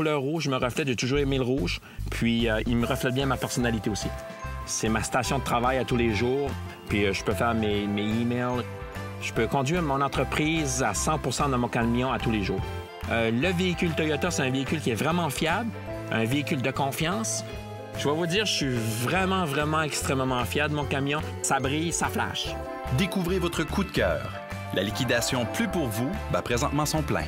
couleur rouge me reflète. J'ai toujours aimé le rouge. Puis, euh, il me reflète bien ma personnalité aussi. C'est ma station de travail à tous les jours. Puis, euh, je peux faire mes, mes emails. Je peux conduire mon entreprise à 100 dans mon camion à tous les jours. Euh, le véhicule Toyota, c'est un véhicule qui est vraiment fiable, un véhicule de confiance. Je vais vous dire, je suis vraiment, vraiment extrêmement fier de mon camion. Ça brille, ça flash. Découvrez votre coup de cœur. La liquidation Plus pour vous bah, présentement son plein.